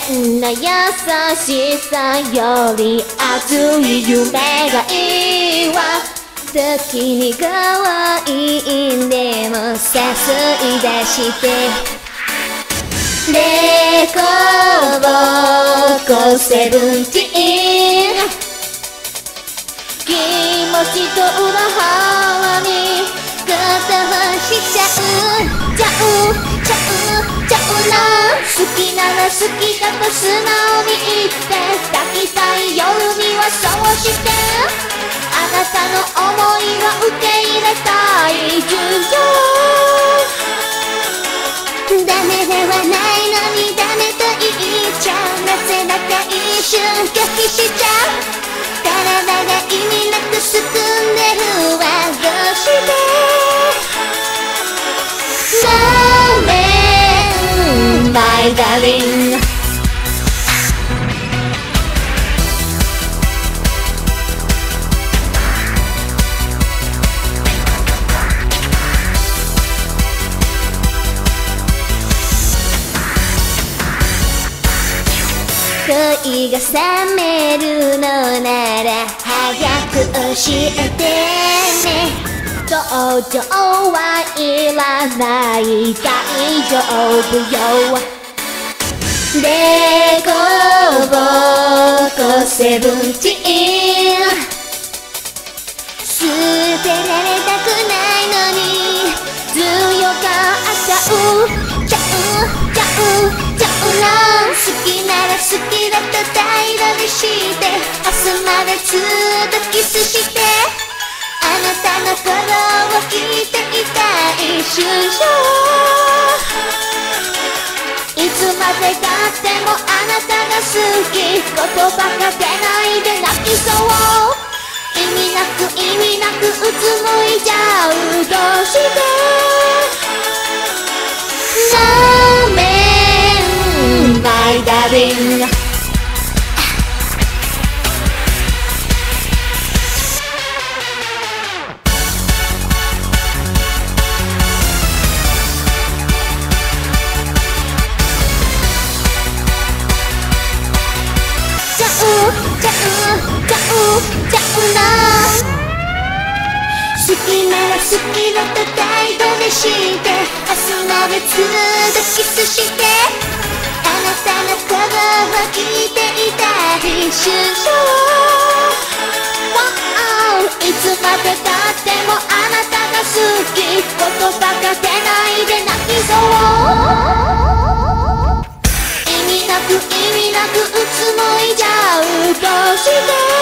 変な優しさより熱い夢がいいわ時に可愛いんでもさすい出してレコボコセブンティーン。気持ちと裏腹に片しちゃう。好きなら好きだと素直に言って抱きたい夜にはそうして。あなたの思いは受け入れたい重要。ダメではないのにダメと言っちゃう。なぜだか一瞬拒否しちゃう。Darling. 恋が冷めるのなら早く教えてね。同情はいらない。大丈夫よ。レコボコセブンティーン。捨てられたくないのに強がっちゃうちゃうちゃうちゃうな好きなら好きだと平らにして明日までずっとキスして。あなたの声を聞いていたい。終了。いつまでたってもあなたが好き。言葉が出ないで泣きそう。意味なく意味なくうつむいちゃう。どうして？ダメ My darling ちゃ好きだと態度にして明日までずっとキスしてあなたの声を聞いていたい終了 Wow いつまでたってもあなたが好き。言葉が出ないで泣きそう。意味なく意味なくうつむいじゃう。